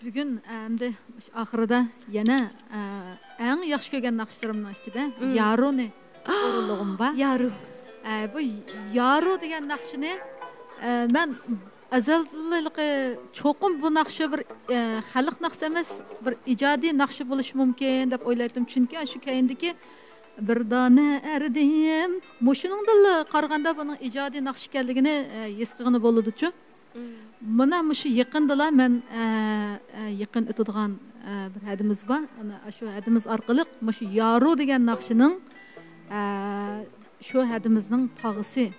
Bu gün əmdi axırda yenə ə, ən yaxşı görən naxışlarımdan içində hmm. Yaroni quruluğum var. Yaru. Ə, e, bu Yaru deyilən naxışını ə, e, mən əzəllilikə çoxum bu naxışı bir ə, xalq naxışı emas, bir icadi naxışı buluş mümkün deyə oyladım. Çünki şu kəyindəki bir dana ərdim. Məşinəndə qarğanda bunun icadi naxış ikənligini hiss qığını boluduçu. Мына мышы якындала мен э, э, якын ытыдган э, бер хәдимиз бар. Ана ашу хәдимиз аркылы мышы яру дигән нақшының шу хәдимизнең тагысы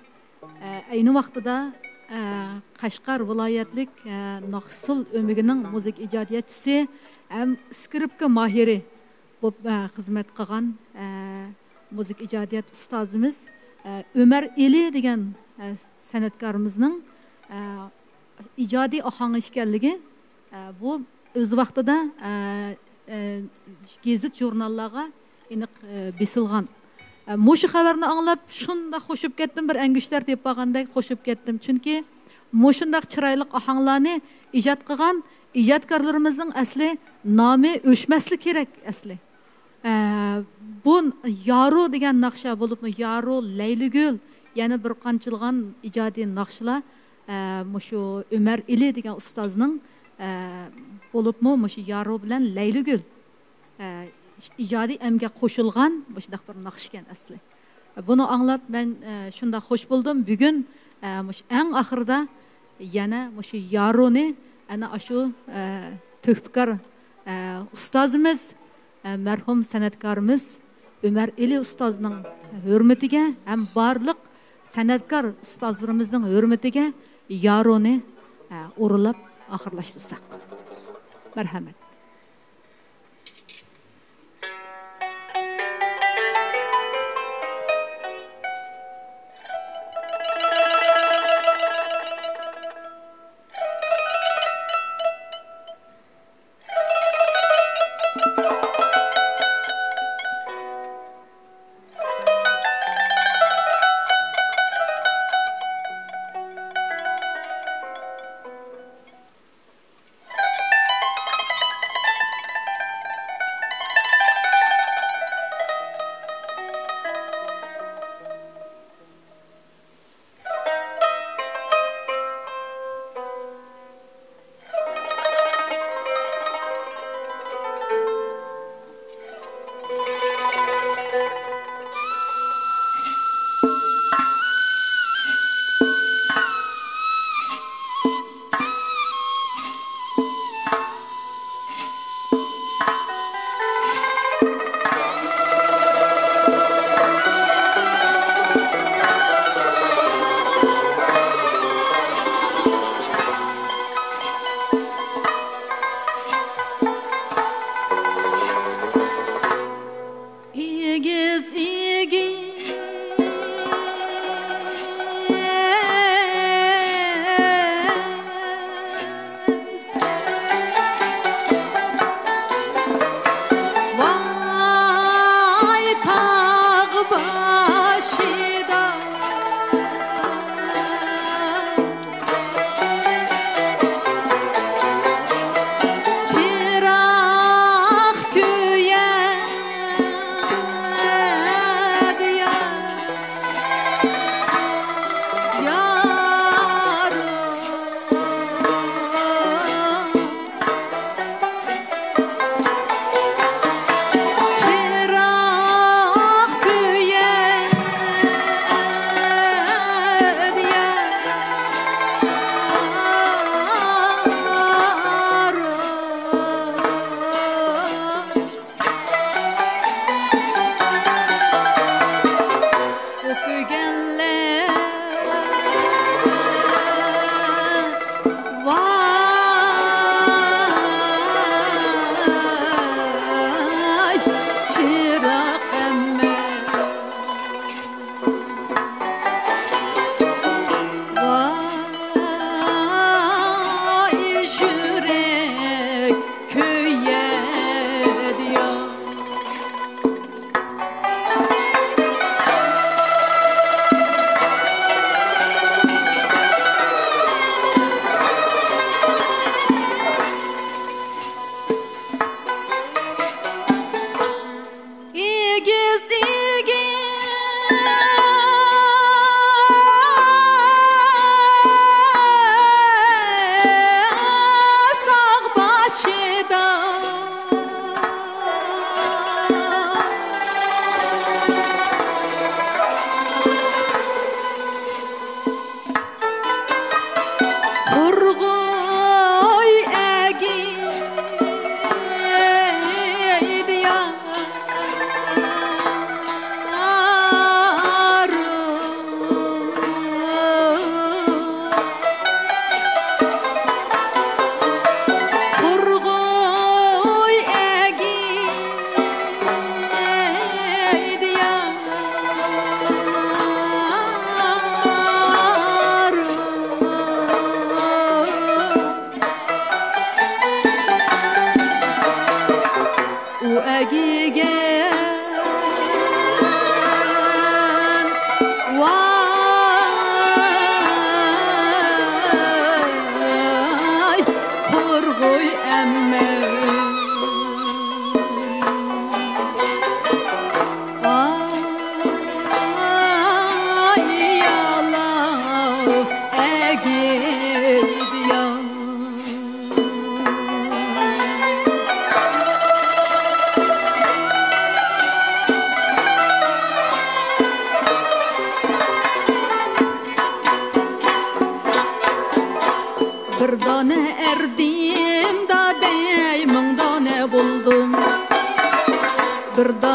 әйне вакытыда Кашкар вилаятлык Нахсул өмигенең музык иҗадиятчесе һәм скрипка маһири бу хезмәт кылган музык иҗадият устазыбыз Өмәр Иле дигән сәнәткарыбызның ijodiy ohang ekanligi e, bu o'z vaqtida e, e, gazit jurnallarga aniq besilgan. Mushu xabarni anglab shundoq qo'shib ketdim bir angushtar deb qolgandek qo'shib ketdim. Chunki mushundoq chiroyli ohanglarni ijod qilgan ijodkorlarimizning asli nomi o'chmasli kerak asli. Bu yoru degan naqsha bo'libmi? Yoru layligul yana bir qanchilg'an ijodiy naqshlar mushu umar ili degan ustozning e, bo'libmi mushu yaru bilan layligul e, ijodiy amga qo'shilgan shundoq bir naqsh ekan asli. Buni anglab man e, shundoq xush bo'ldim. Bugun eng oxirida yana mushu yaruni ana shu to'hbkor ustozimiz marhum san'atkorimiz umar ili ustozning hurmatiga ham barliq san'atkor ustozlarimizning hurmatiga яроны урулап ахырлаштырсак мәрхәмәт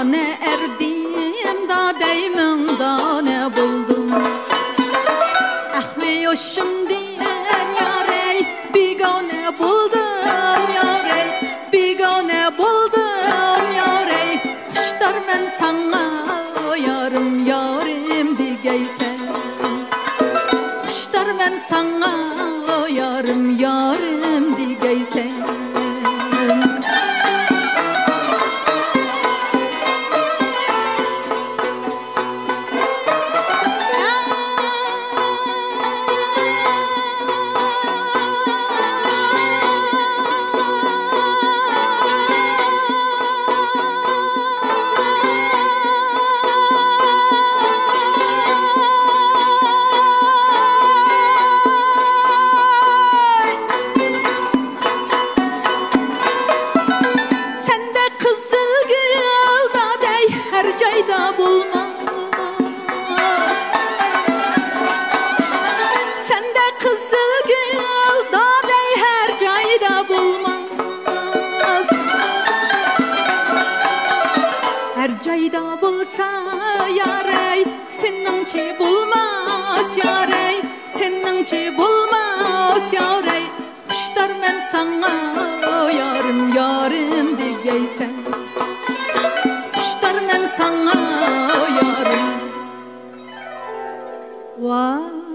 ne Sennanki bulmaz yarey. Sennanki bulmaz yarey. Kuşlar men sana yarım yarım diyeysen Kuşlar men sana yarım. Vay.